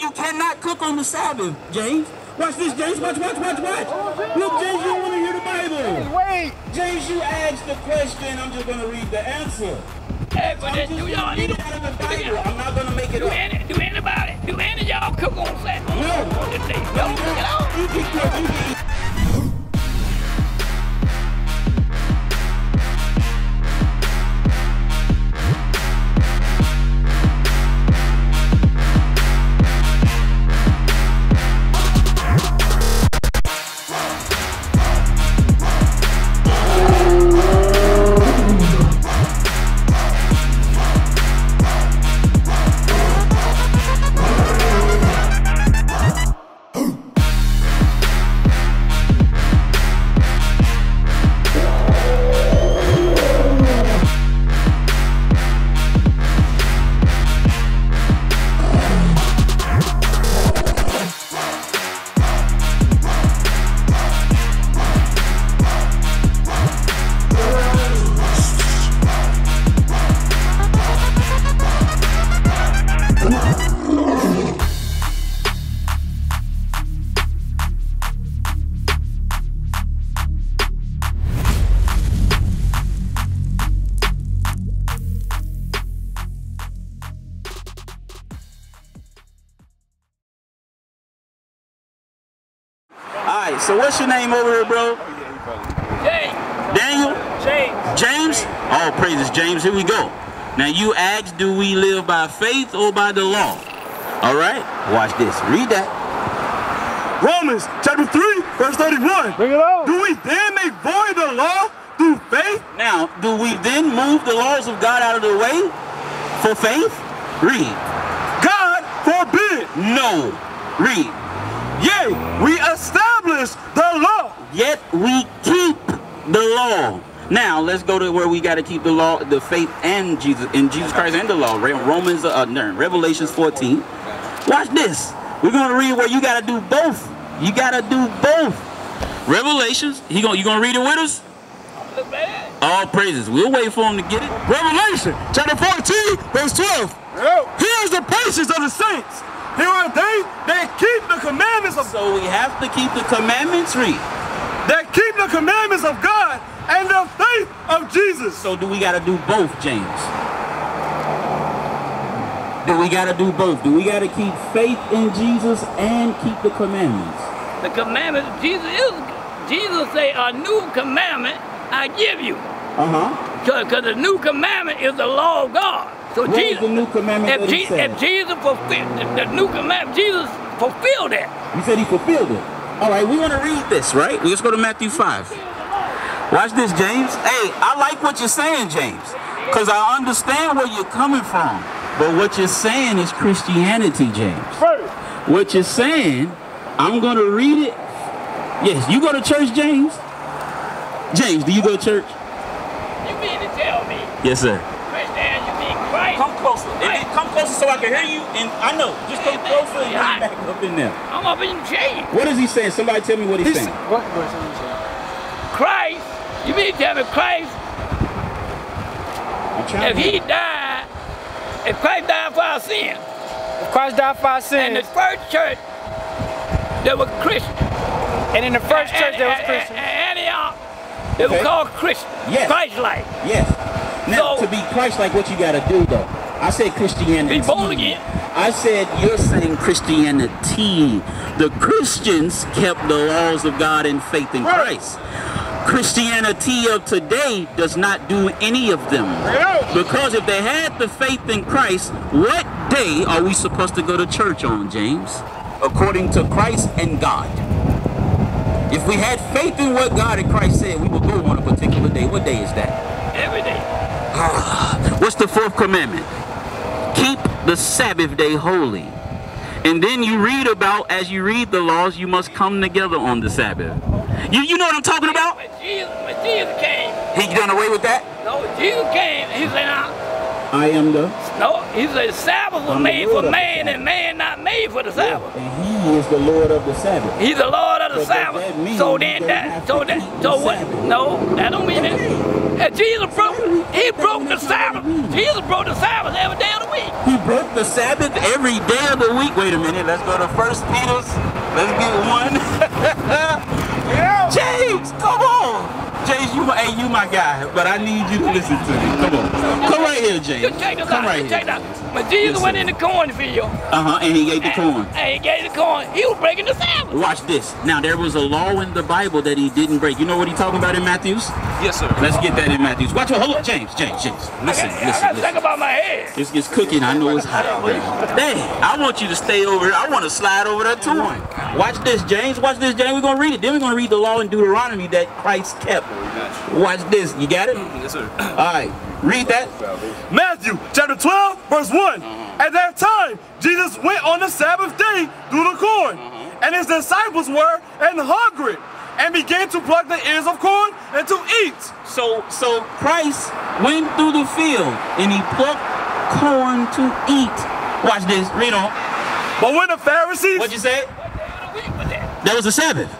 you cannot cook on the Sabbath, James. Watch this, James. Watch, watch, watch, watch. Look, James, you don't want to hear the Bible. Wait. James, you asked the question. I'm just going to read the answer. Hey, but I'm just do going y'all to read it out of the Bible. I'm not going to make it do up. any do anybody do any of y'all cook on Saturday? No. On this day? Y'all cook it out? You can cook. You can eat. Right, so what's your name over here, bro? Hey, Daniel? James. James? All praises, James. Here we go. Now you asked, do we live by faith or by the law? All right, watch this. Read that. Romans chapter 3, verse 31. Bring it on. Do we then make void the law through faith? Now, do we then move the laws of God out of the way for faith? Read. God forbid. No. Read. Yea, we establish the law. Yet we keep the law. Now let's go to where we got to keep the law, the faith, and Jesus in Jesus Christ and the law. Romans, uh, no, Revelations 14. Watch this. We're gonna read where you got to do both. You got to do both. Revelations. He gonna you gonna read it with us? All praises. We'll wait for him to get it. Revelation chapter 14, verse 12. Here's the patience of the saints. Here are they that keep the commandments of So we have to keep the commandments. Read. that keep the commandments of God and the faith of Jesus. So do we got to do both, James? Do we got to do both? Do we got to keep faith in Jesus and keep the commandments? The commandments of Jesus is Jesus say a new commandment I give you. Uh huh. Because the new commandment is the law of God. So What is Jesus, the new commandment if, that he Je- said? if Jesus fulfilled the, the new commandment, Jesus fulfilled that. You said he fulfilled it. All right, we want to read this, right? Let's go to Matthew 5. Watch this, James. Hey, I like what you're saying, James, because I understand where you're coming from. But what you're saying is Christianity, James. First. What you're saying, I'm going to read it. Yes, you go to church, James? James, do you go to church? You mean to tell me, Yes, sir. Closer so I can hear you. And I know. Just come closer and Yeah. get back up in there. I'm up in shade. What is he saying? Somebody tell me what he's He's, saying. what verse are you saying? Christ, you mean to tell me Christ, I'm trying if to he died, if Christ died for our sins, If Christ died for our and the first church, they were Christians. and in the first church there was And- and- Christians. and Antioch, they were called Christians. Yes. Christ-like. Yes. Now, So- to be Christ-like, what you got to do, though? I said Christianity. Be born again. I said you're saying Christianity. The Christians kept the laws of God in faith in Christ. Christianity of today does not do any of them. Because if they had the faith in Christ, what day are we supposed to go to church on, James? According to Christ and God. If we had faith in what God and Christ said, we would go on a particular day. What day is that? Every day. Ah, what's the fourth commandment? Keep the Sabbath day holy. And then you read about, as you read the laws, you must come together on the Sabbath. You, you know what I'm talking about? When Jesus, when Jesus came, He done away with that? no, Jesus came, he said, I am the. no, he said, Sabbath was I'm made for man and man not made for the Sabbath. And he is the Lord of the Sabbath. He's the Lord the Sabbath. So then that, so that, so what? No, that don't mean that. And Jesus broke, he broke the Sabbath. Jesus broke the Sabbath every day of the week. He broke the Sabbath every day of the week. Wait a minute. Let's go to First Peter's. Let's get one. my, hey, you my guy, but I need you to listen to me. Come on. Come right here, James. Just check this Come right here. this out. Jesus Yes, went in the cornfield, Uh-huh, and he ate the corn. and he gave the corn, he was breaking the Sabbath. Watch this. Now, there was a law in the Bible that he didn't break. You know what he talking about in Matthews? Yes, sir. Let's get that in Matthews. Watch it. Hold up, James. James, James. Listen, I listen, I think listen. about my head. It's, it's cooking. I know it's hot. Dang, I want you to stay over here. I want to slide over there to him. Watch this, James. Watch this, James. We're going to read it. Then we're going to read the law in Deuteronomy that Christ kept. Watch this. You got it? Mm, yes, sir. All right. Read that. Matthew chapter 12, verse 1. Uh-huh. At that time, Jesus went on the Sabbath day through the corn, uh-huh. and his disciples were and hungry, and began to pluck the ears of corn and to eat. So, so Christ went through the field and he plucked corn to eat. Watch this. Read on. But when the Pharisees, What'd you say? Week that. That was the Sabbath.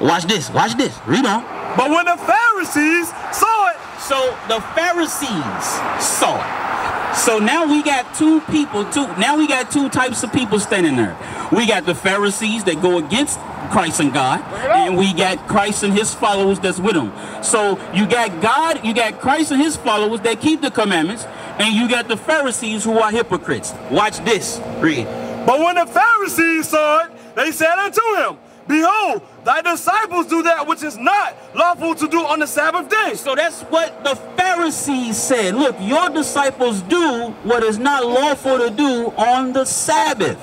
Watch this. Watch this. Read on. But when the Pharisees saw it, So the Pharisees saw it. So now we got two people, two now we got two types of people standing there. We got the Pharisees that go against Christ and God, and we got Christ and his followers that's with him. So you got God, you got Christ and his followers that keep the commandments, and you got the Pharisees who are hypocrites. Watch this. Read. but when the Pharisees saw it, they said unto him, Behold, thy disciples do that which is not lawful to do on the Sabbath day. So that's what the Pharisees said. Look, your disciples do what is not lawful to do on the Sabbath.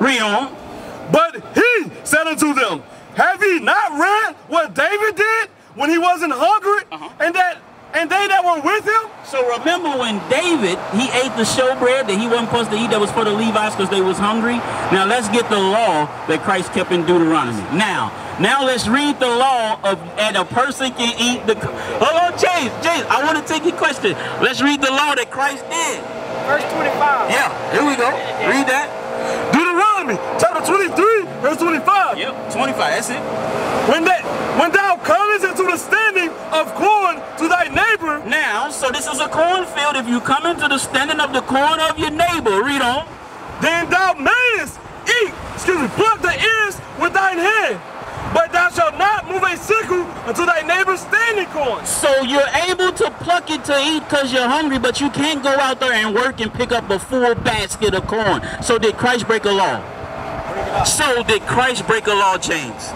Read on. But he said unto them, Have ye not read what David did when he wasn't hungry, uh-huh. and that and they that were with him? So remember when David, he ate the showbread that he wasn't supposed to eat that was for the Levites because they was hungry. Now let's get the law that Christ kept in Deuteronomy. Now, now let's read the law of and a person can eat the Hold on, James, James, I want to take your question. Let's read the law that Christ did. Verse 25. Yeah, here we go. Read that. Deuteronomy chapter 23, verse 25. Yep, 25, that's it. When that when thou comest into the standing of corn to thy neighbor, Now, so this is a cornfield. If you come into the standing of the corn of your neighbor, read on. then thou mayest eat, excuse me, pluck the ears with thine hand. But thou shalt not move a sickle unto thy neighbor's standing corn. So you're able to pluck it to eat because you're hungry, but you can't go out there and work and pick up a full basket of corn. So did Christ break a law? So did Christ break a law, James?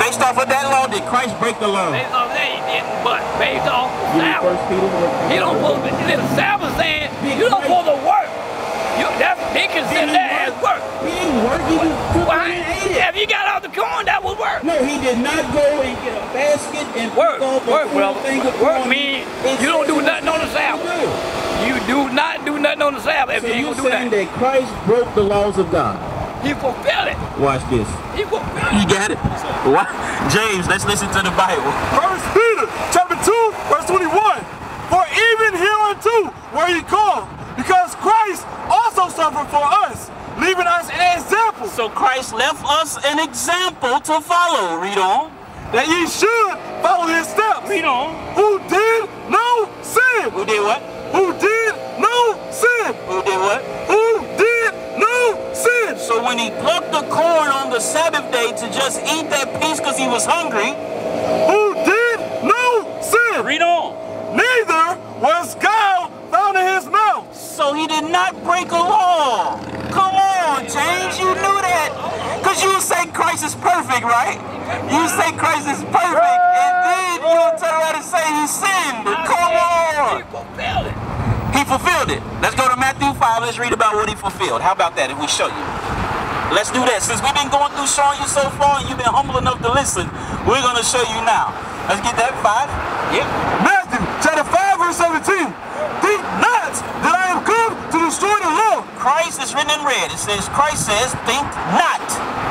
Based off of that law, did Christ break the law? Based off that, he didn't, but based off the Sabbath. He don't supposed to, the Sabbath saying, you don't supposed to work. You, that, they consider that as work. He didn't work. He just took Why? it and ate it. If you got out the corn, that was work. No, he did not go and get a basket and Work, off work, full brother. thing Work corn. you don't do nothing on the was supposed to Sabbath. You do not do nothing on the Sabbath if So you ain't you're do saying that. that Christ broke the laws of God. He fulfilled it. Watch this. He fulfilled You got it? What? James, let's listen to the Bible. First Peter chapter 2, verse 21. For even hereunto were ye called, because Christ also suffered for us, leaving us an example, So Christ left us an example to follow. Read on. that ye should follow his steps. Read on. Who did no sin. Who did what? Who did no sin. Who did what? Who did no sin. So when he plucked the corn on the Sabbath day to just eat that piece because he was hungry, Who did no sin. read on. Neither was guile found in his mouth. So he did not break a law. Come on, James, you knew that. Because you say Christ is perfect, right? You say Christ is perfect, and then you'll turn around and say he sinned. Come on. He fulfilled it. He fulfilled it. Let's go to Matthew 5. Let's read about what he fulfilled. How about that if we show you? Let's do that. Since we've been going through showing you so far and you've been humble enough to listen, we're going to show you now. Let's get that 5. Yep. Matthew chapter 5, verse 17. Think not that I am come to destroy the law. Christ is written in red. It says, Christ says, think not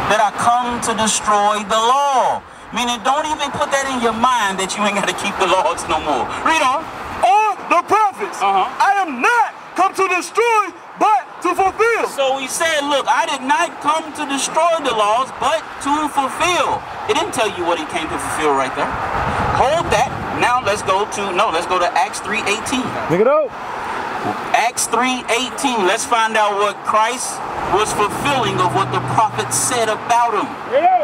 that I come to destroy the law. Meaning, don't even put that in your mind that you ain't got to keep the laws no more. Read on. Or the prophets. Uh-huh. I am not come to destroy, but to fulfill. So he said, look, I did not come to destroy the laws, but to fulfill. It didn't tell you what he came to fulfill right there. Hold that. Now let's go to, no, let's go to Acts 3.18. Look it up. Acts 3.18. Let's find out what Christ was fulfilling of what the prophet said about him.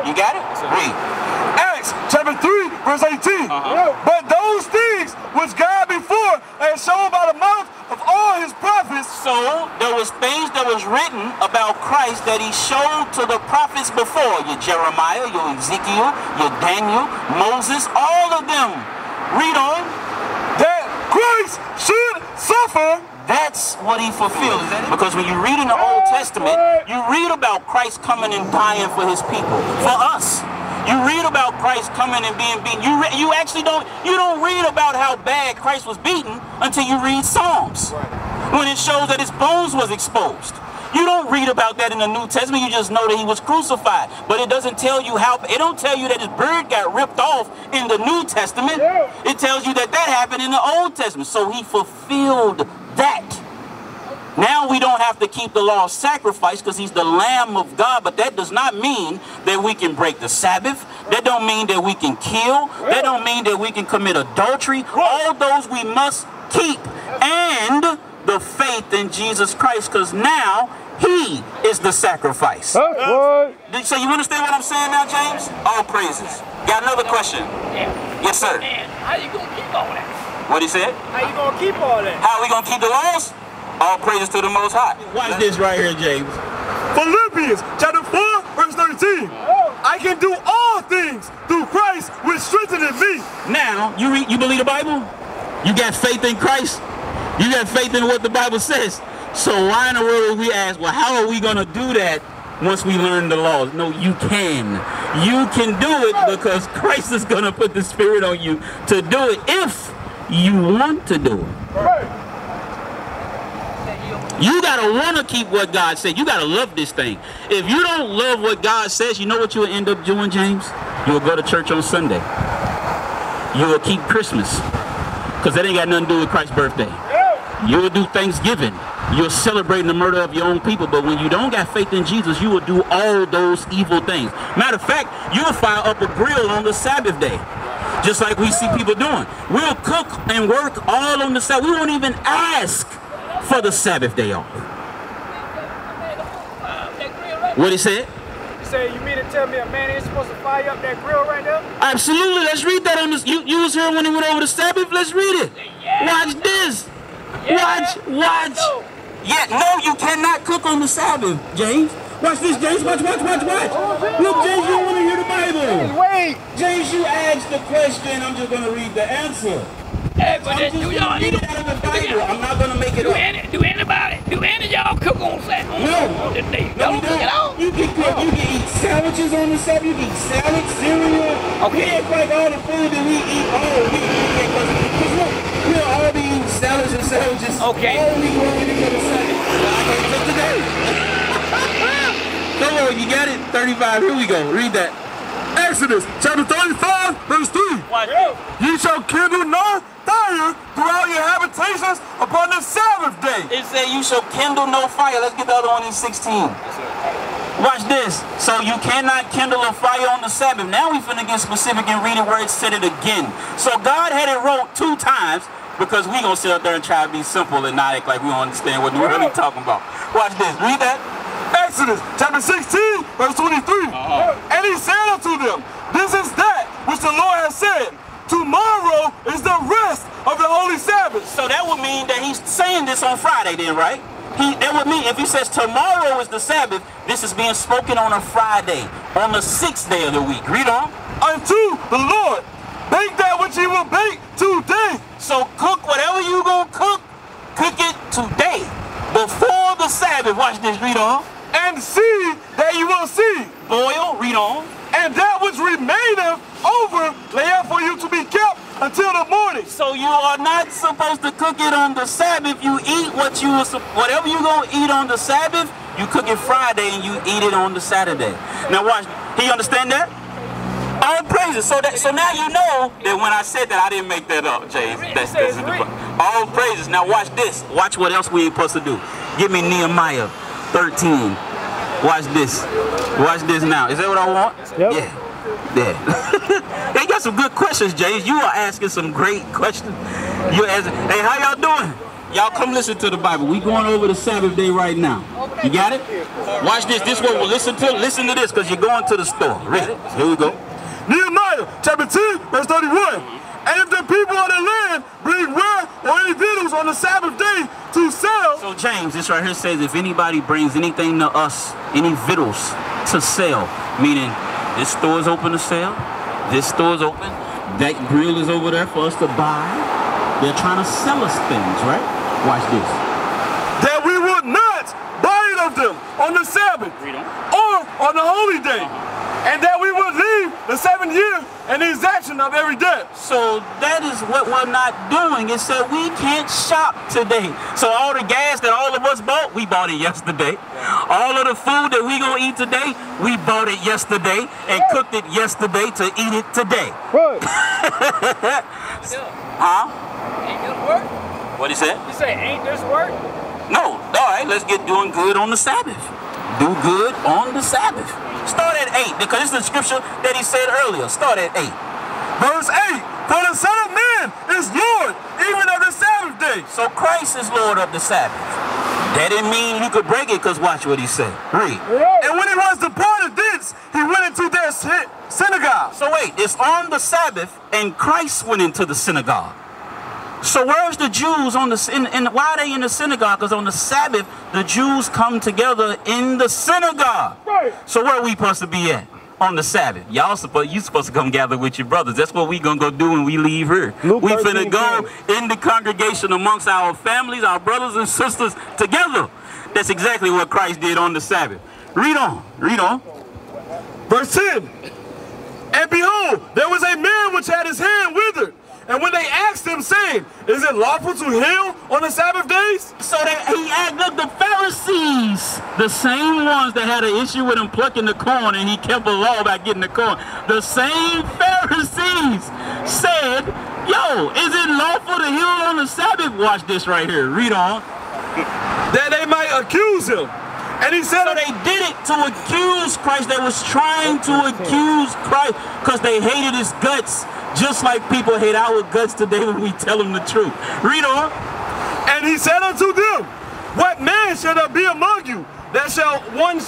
You got it? Read. Acts chapter 3, verse 18. Uh-huh. But those things which God before had shown by the mouth of all his prophets, So there was things that was written about Christ that he showed to the prophets before. Your Jeremiah, your Ezekiel, your Daniel, Moses, all of them. Read on. that Christ should suffer That's what he fulfilled. Because when you read in the Old Testament, you read about Christ coming and dying for his people, for us. You read about Christ coming and being beaten. You re- you actually don't you don't read about how bad Christ was beaten until you read Psalms, when it shows that his bones was exposed. You don't read about that in the New Testament. You just know that he was crucified. But it doesn't tell you how. It don't tell you that his beard got ripped off in the New Testament. It tells you that that happened in the Old Testament. So he fulfilled that. Now we don't have to keep the law of sacrifice because he's the Lamb of God, but that does not mean that we can break the Sabbath. That don't mean that we can kill. That don't mean that we can commit adultery. All those we must keep. And the faith in Jesus Christ because now he is the sacrifice. Huh? What? So you understand what I'm saying now, James? All praises. Got another question? Yeah. Yes, sir. Man, how you gonna keep all that? What he said? How you gonna keep all that? How are we gonna keep the laws? All praises to the Most High. Watch this right here, James. Philippians chapter 4, verse 13. I can do all things through Christ which strengtheneth me. Now, you read, you believe the Bible? You got faith in Christ? You got faith in what the Bible says? So why in the world would we ask, well, how are we gonna do that once we learn the laws? No, you can. You can do it because Christ is gonna put the Spirit on you to do it if you want to do it. You gotta wanna keep what God said. You gotta love this thing. If you don't love what God says, you know what you'll end up doing, James? You'll go to church on Sunday. You will keep Christmas. Because that ain't got nothing to do with Christ's birthday. You will do Thanksgiving. You're celebrating the murder of your own people. But when you don't got faith in Jesus, you will do all those evil things. Matter of fact, you'll fire up a grill on the Sabbath day. Just like we see people doing. We'll cook and work all on the Sabbath. We won't even ask for the Sabbath day off. What he said? You say you mean to tell me a man ain't supposed to fire up that grill right now? Absolutely. Let's read that on this. You, you was here when he went over the Sabbath. Let's read it. Watch this. Watch. Watch. Yeah. No, you cannot cook on the Sabbath, James. Watch this, James. Watch. Watch. Watch. Watch. Look, James. You don't want to hear the Bible. Wait! James, you asked the question. I'm just gonna read the answer. Hey, but I'm just do gonna y'all read it out of the Bible. I'm not gonna make it do up. any do anybody do any of y'all cook on Saturday? No. on this day? No, Y'all you don't cook at all? don't. You can cook. You can eat sandwiches on the Sabbath. You can eat salad, cereal. Okay. We act like all the food that we eat oh, all week. Because look, we'll all be eating salads and Okay. all week long when it comes to Sabbath. Well, I can't today. Don't worry, you got it. 35. Here we go. Read that. Exodus chapter 35, verse 3. Watch. Ye shall kindle no fire throughout your habitations upon the Sabbath day. It said you shall kindle no fire. Let's get the other one in 16. Watch this. So you cannot kindle a fire on the Sabbath. Now we finna get specific and read it where it said it again. So God had it wrote two times because we gonna sit up there and try to be simple and not act like we don't understand what we're really talking about. Watch this. Read that. Exodus chapter 16, verse 23. Uh-huh. And he said unto them, This is that which the Lord has said. Tomorrow is the rest of the holy Sabbath. So that would mean that he's saying this on Friday then, right? He, that would mean if he says tomorrow is the Sabbath, this is being spoken on a Friday, on the sixth day of the week. Read on. Unto the Lord. Bake that which ye will bake today. So cook whatever you gonna cook, cook it today, before the Sabbath. Watch this, read on. And see that you will see. Boil, read on. And that which remaineth over lay out for you to be kept until the morning. So you are not supposed to cook it on the Sabbath. You eat what you whatever you gonna eat on the Sabbath, you cook it Friday and you eat it on the Saturday. Now watch, he understand that? All praises. So that so now you know that when I said that I didn't make that up, James. That's, that's the, all praises. Now watch this. Watch what else we ain't supposed to do. Give me Nehemiah 13. Watch this. Watch this now. Is that what I want? Yep. Yeah. Yeah. they got some good questions, James. You are asking some great questions. You asking, hey, how y'all doing? Y'all come listen to the Bible. We going over the Sabbath day right now. You got it? Watch this. This we'll listen to. Listen to this because you're going to the store. Read it. Here we go. Nehemiah chapter 10, verse 31. And if the people of the land bring ware or any victuals on the Sabbath day to sell, So James, this right here says if anybody brings anything to us, any victuals to sell, meaning this store is open to sell, this store is open, that grill is over there for us to buy. They're trying to sell us things, right? Watch this. that we would not buy it of them on the Sabbath or on the holy day, and that we would leave the seventh year and the exaction of every debt. So that is what we're not doing. It said we can't shop today. So all the gas that all of us bought, we bought it yesterday. All of the food that we gonna eat today, we bought it yesterday and cooked it yesterday to eat it today. Right. Huh? Ain't this work? What he said? You say, ain't this work? No. All right, let's get doing good on the Sabbath. Do good on the Sabbath. Start at 8 because it's the scripture that he said earlier. Start at 8. Verse 8 For the Son of Man is Lord even of the Sabbath day. So Christ is Lord of the Sabbath. That didn't mean you could break it because watch what he said. Read. And when he was departed thence, he went into their synagogue. So wait, it's on the Sabbath and Christ went into the synagogue. So where's the Jews on the in, in why are they in the synagogue? Because on the Sabbath the Jews come together in the synagogue. Right. So where are we supposed to be at on the Sabbath? Y'all supposed you supposed to come gather with your brothers. That's what we gonna go do when we leave here. Luke we 13, finna go in the congregation amongst our families, our brothers and sisters together. That's exactly what Christ did on the Sabbath. Read on. Read on. Verse 10 And behold, there was a man which had his hand withered. And when they asked him, saying, Is it lawful to heal on the Sabbath days? So they, he asked, look, the Pharisees, the same ones that had an issue with him plucking the corn and he kept a law about getting the corn, the same Pharisees said, yo, is it lawful to heal on the Sabbath? Watch this right here. Read on. That they might accuse him. And he said, So they did it to accuse Christ. They was trying to accuse Christ because they hated his guts, just like people hate our guts today when we tell them the truth. Read on. And he said unto them, What man shall there be among you that shall one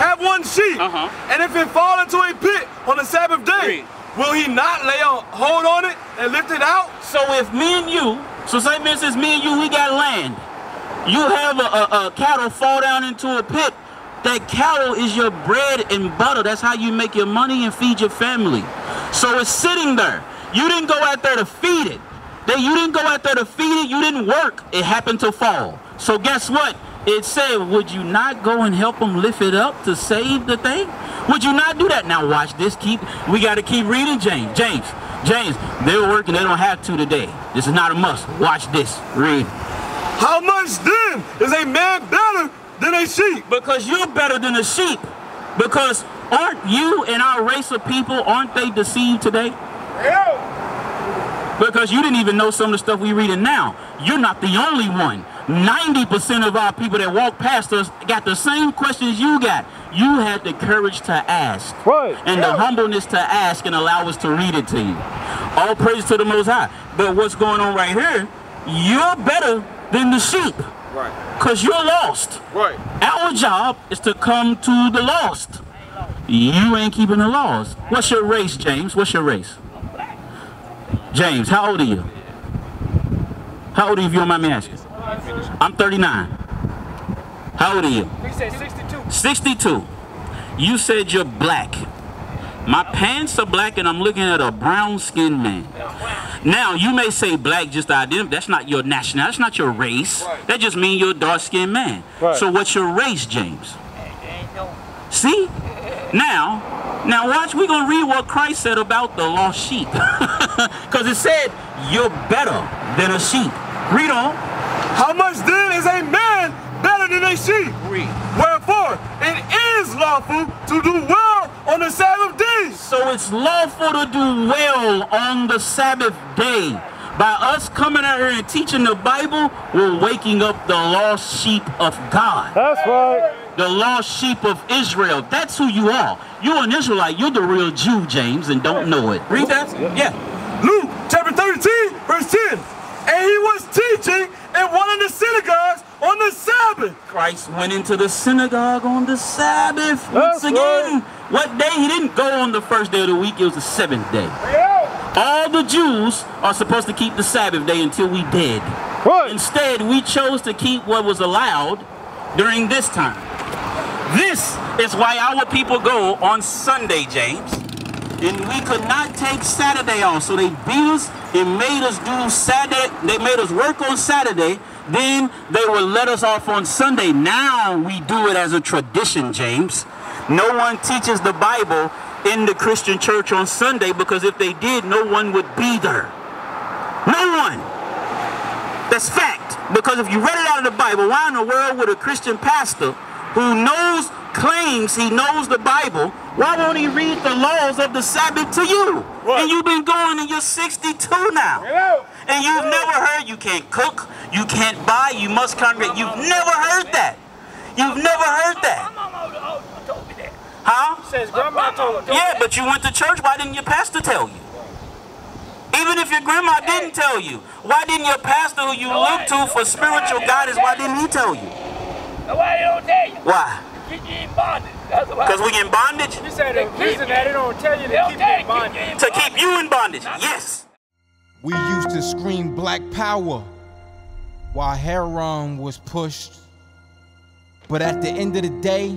have one sheep? Uh-huh. And if it fall into a pit on the Sabbath day, Read. will he not lay a hold on it and lift it out? So if me and you, so say for instance, me and you, we got land. You have a, a, a cattle fall down into a pit. That cattle is your bread and butter. That's how you make your money and feed your family. So it's sitting there. You didn't go out there to feed it. That you didn't go out there to feed it. You didn't work. It happened to fall. So guess what? It said, would you not go and help them lift it up to save the thing? Would you not do that? Now watch this. Keep. We got to keep reading, James. James. James. They're working. They don't have to today. This is not a must. Watch this. Read. How much then is a man better than a sheep? Because you're better than a sheep. Because aren't you and our race of people, aren't they deceived today? Because you didn't even know some of the stuff we reading now. You're not the only one. 90% of our people that walk past us got the same questions you got. You had the courage to ask. Right. And the humbleness to ask and allow us to read it to you. All praise to the Most High. But what's going on right here, you're better than the sheep. Right. Because you're lost. Right. Our job is to come to the lost. You ain't keeping the laws. What's your race, James? What's your race? James, how old are you? How old are you if you don't mind me asking? I'm 39. How old are you? He said 62. 62. You said you're black. My pants are black and I'm looking at a brown skinned man. Now, you may say black just to identify. That's not your nationality. That's not your race. That just means you're a dark skinned man. Right. So what's your race, James? See? Now, now watch, we're going to read what Christ said about the lost sheep. Because it said, you're better than a sheep. Read on. How much then is a man better than a sheep? Read. Wherefore, it is lawful to do well on the Sabbath day. So it's lawful to do well on the Sabbath day. By us coming out here and teaching the Bible, we're waking up the lost sheep of God. That's right. The lost sheep of Israel. That's who you are. You're an Israelite. You're the real Jew, James, and don't know it. Read that? Yeah. Luke chapter 13, verse 10. And he was teaching in one of the synagogues on the Sabbath. Christ went into the synagogue on the Sabbath. Once That's again, what day? He didn't go on the first day of the week. It was the seventh day. All the Jews are supposed to keep the Sabbath day until we dead. Right. Instead, we chose to keep what was allowed during this time. This is why our people go on Sunday, James. And we could not take Saturday off. So they beat us and made us do Saturday. They made us work on Saturday. Then they would let us off on Sunday. Now we do it as a tradition, James. No one teaches the Bible in the Christian church on Sunday because if they did, no one would be there. No one. That's fact. Because if you read it out of the Bible, why in the world would a Christian pastor who knows, claims he knows the Bible, why won't he read the laws of the Sabbath to you? Right. And you've been going and you're 62 now. Yeah. And you've never heard you can't cook, you can't buy, you must congregate. You've never heard that. You've never heard My that. mama told me that. Huh? Says grandma told him. Yeah, but you went to church. Why didn't your pastor tell you? Even if your grandma didn't tell you, why didn't your pastor who you look to for spiritual guidance, why didn't he tell you? Why they don't tell you. Why? Keep you in bondage. Because we in bondage? You said the reason that they don't tell you to keep tell you you. in bondage. keep you in To keep you in bondage. Yes. We used to scream black power while Heron was pushed. But at the end of the day,